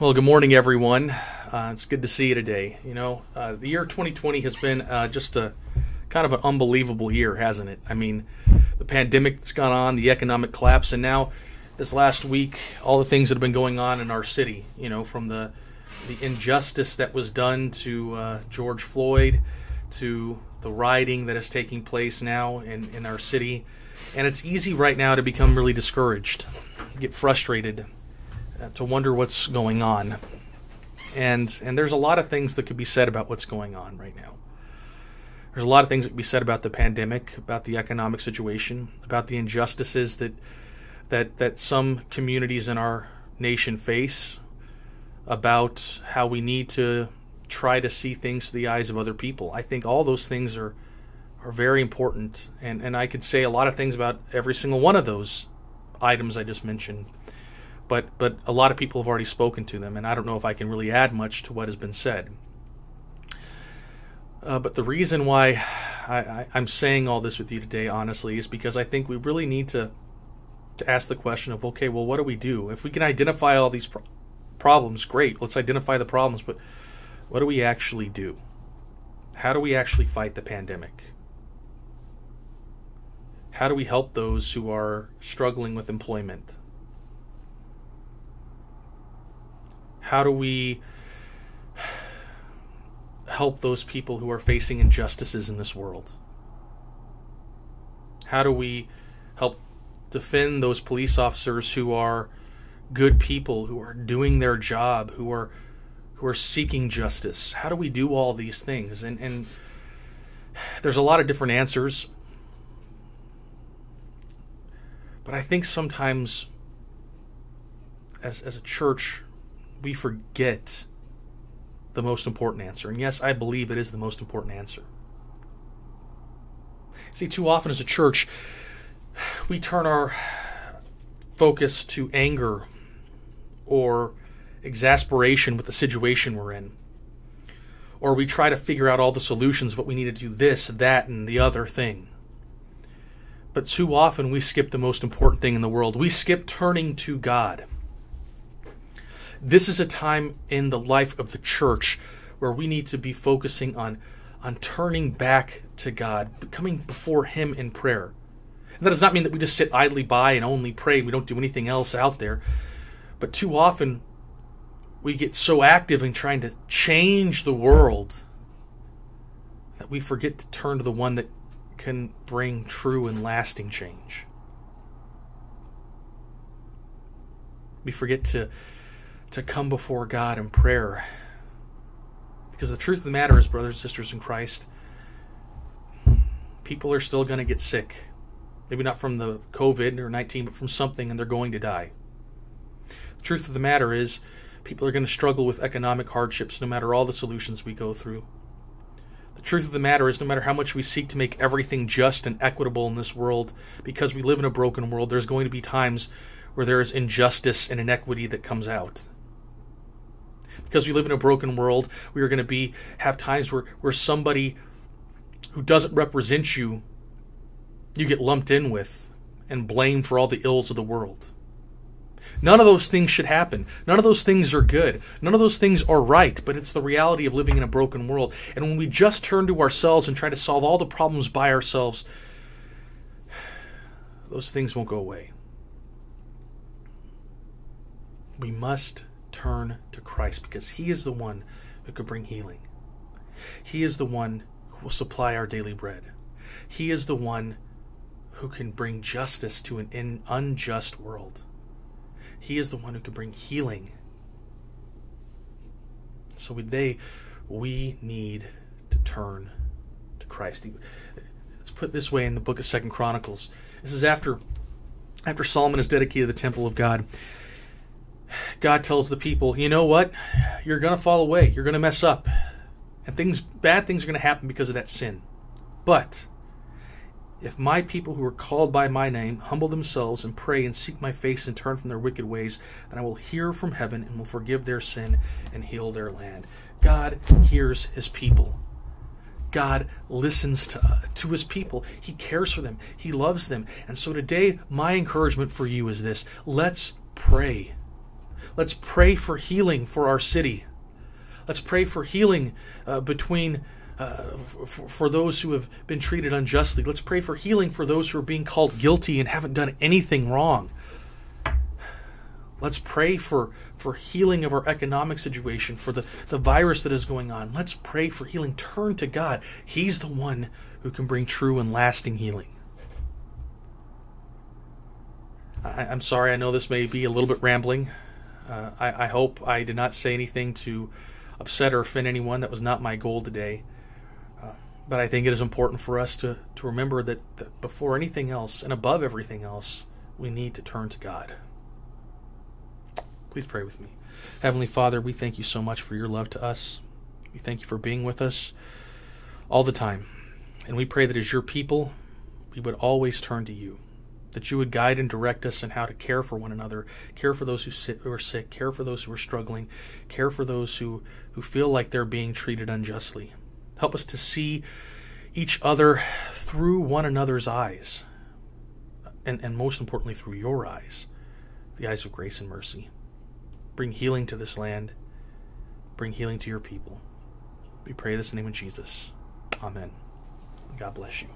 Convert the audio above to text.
Well, good morning, everyone. Uh, it's good to see you today. You know, uh, the year 2020 has been uh, just a kind of an unbelievable year, hasn't it? I mean, the pandemic that's gone on, the economic collapse, and now this last week, all the things that have been going on in our city. You know, from the the injustice that was done to uh, George Floyd, to the rioting that is taking place now in, in our city, and it's easy right now to become really discouraged, get frustrated Uh, to wonder what's going on. And and there's a lot of things that could be said about what's going on right now. There's a lot of things that could be said about the pandemic, about the economic situation, about the injustices that that that some communities in our nation face, about how we need to try to see things through the eyes of other people. I think all those things are are very important and, and I could say a lot of things about every single one of those items I just mentioned but but a lot of people have already spoken to them, and I don't know if I can really add much to what has been said. Uh, but the reason why I, am saying all this with you today, honestly, is because I think we really need to to ask the question of okay, well, what do we do if we can identify all these pro- problems? Great, let's identify the problems, but what do we actually do? How do we actually fight the pandemic? How do we help those who are struggling with employment? How do we help those people who are facing injustices in this world? How do we help defend those police officers who are good people, who are doing their job, who are who are seeking justice? How do we do all these things? And and there's a lot of different answers. But I think sometimes as as a church we forget the most important answer. And yes, I believe it is the most important answer. See, too often as a church, we turn our focus to anger or exasperation with the situation we're in. Or we try to figure out all the solutions, but we need to do this, that, and the other thing. But too often we skip the most important thing in the world. We skip turning to God. This is a time in the life of the church where we need to be focusing on on turning back to God, coming before Him in prayer. And that does not mean that we just sit idly by and only pray. We don't do anything else out there. But too often, we get so active in trying to change the world that we forget to turn to the one that can bring true and lasting change. We forget to to come before God in prayer. Because the truth of the matter is, brothers and sisters in Christ, people are still going to get sick. Maybe not from the COVID or 19, but from something, and they're going to die. The truth of the matter is, people are going to struggle with economic hardships no matter all the solutions we go through. The truth of the matter is, no matter how much we seek to make everything just and equitable in this world, because we live in a broken world, there's going to be times where there is injustice and inequity that comes out because we live in a broken world, we are going to be have times where where somebody who doesn't represent you you get lumped in with and blamed for all the ills of the world. None of those things should happen. None of those things are good. None of those things are right, but it's the reality of living in a broken world. And when we just turn to ourselves and try to solve all the problems by ourselves, those things won't go away. We must turn to Christ because He is the one who could bring healing. He is the one who will supply our daily bread. He is the one who can bring justice to an unjust world. He is the one who can bring healing. So today, we need to turn to Christ. Let's put this way in the book of Second Chronicles. This is after after Solomon has dedicated the temple of God. God tells the people, you know what? You're going to fall away. You're going to mess up. And things bad things are going to happen because of that sin. But if my people who are called by my name humble themselves and pray and seek my face and turn from their wicked ways, then I will hear from heaven and will forgive their sin and heal their land. God hears his people. God listens to, uh, to his people. He cares for them. He loves them. And so today, my encouragement for you is this let's pray. Let's pray for healing for our city. Let's pray for healing uh, between uh, for, for those who have been treated unjustly. Let's pray for healing for those who are being called guilty and haven't done anything wrong. Let's pray for, for healing of our economic situation, for the, the virus that is going on. Let's pray for healing. Turn to God. He's the one who can bring true and lasting healing. I, am sorry, I know this may be a little bit rambling. Uh, I, I hope I did not say anything to upset or offend anyone. That was not my goal today. Uh, but I think it is important for us to, to remember that, that before anything else and above everything else, we need to turn to God. Please pray with me. Heavenly Father, we thank you so much for your love to us. We thank you for being with us all the time. And we pray that as your people, we would always turn to you that you would guide and direct us in how to care for one another, care for those who, sit, who are sick, care for those who are struggling, care for those who, who feel like they're being treated unjustly. Help us to see each other through one another's eyes, and, and most importantly, through your eyes, the eyes of grace and mercy. Bring healing to this land, bring healing to your people. We pray this in the name of Jesus. Amen. God bless you.